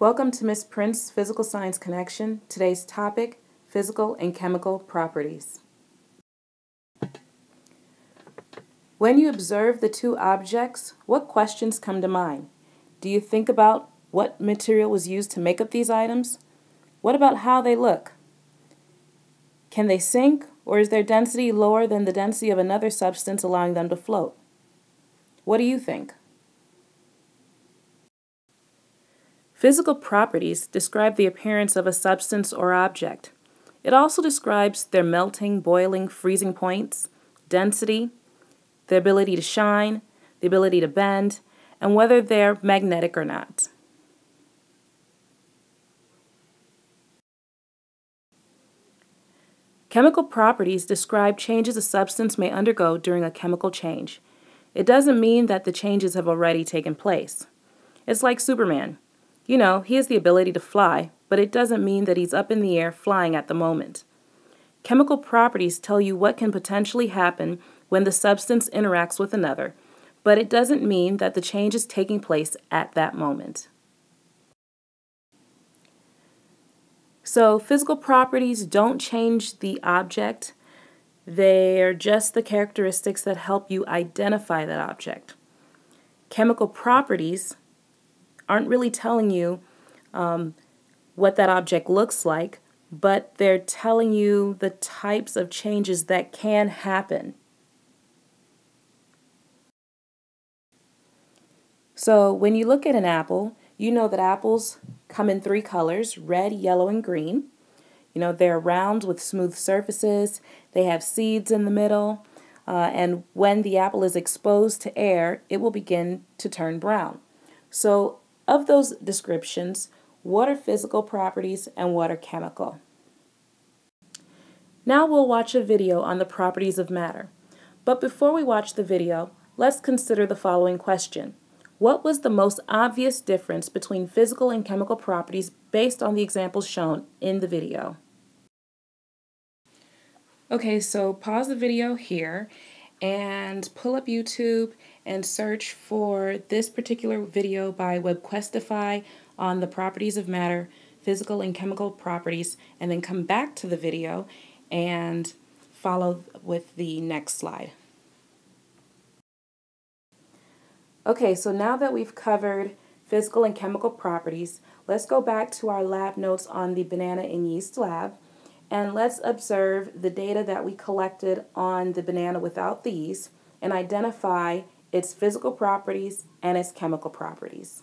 Welcome to Ms. Prince's Physical Science Connection. Today's topic, physical and chemical properties. When you observe the two objects, what questions come to mind? Do you think about what material was used to make up these items? What about how they look? Can they sink, or is their density lower than the density of another substance allowing them to float? What do you think? Physical properties describe the appearance of a substance or object. It also describes their melting, boiling, freezing points, density, the ability to shine, the ability to bend, and whether they're magnetic or not. Chemical properties describe changes a substance may undergo during a chemical change. It doesn't mean that the changes have already taken place. It's like Superman. You know, he has the ability to fly, but it doesn't mean that he's up in the air flying at the moment. Chemical properties tell you what can potentially happen when the substance interacts with another, but it doesn't mean that the change is taking place at that moment. So, physical properties don't change the object, they're just the characteristics that help you identify that object. Chemical properties aren't really telling you um, what that object looks like, but they're telling you the types of changes that can happen. So when you look at an apple, you know that apples come in three colors red, yellow, and green. You know, they're round with smooth surfaces, they have seeds in the middle, uh, and when the apple is exposed to air, it will begin to turn brown. So of those descriptions, what are physical properties and what are chemical? Now we'll watch a video on the properties of matter. But before we watch the video, let's consider the following question. What was the most obvious difference between physical and chemical properties based on the examples shown in the video? Okay, so pause the video here and pull up YouTube and search for this particular video by Webquestify on the properties of matter, physical and chemical properties, and then come back to the video and follow with the next slide. Okay, so now that we've covered physical and chemical properties, let's go back to our lab notes on the banana and yeast lab and let's observe the data that we collected on the banana without these and identify its physical properties and its chemical properties.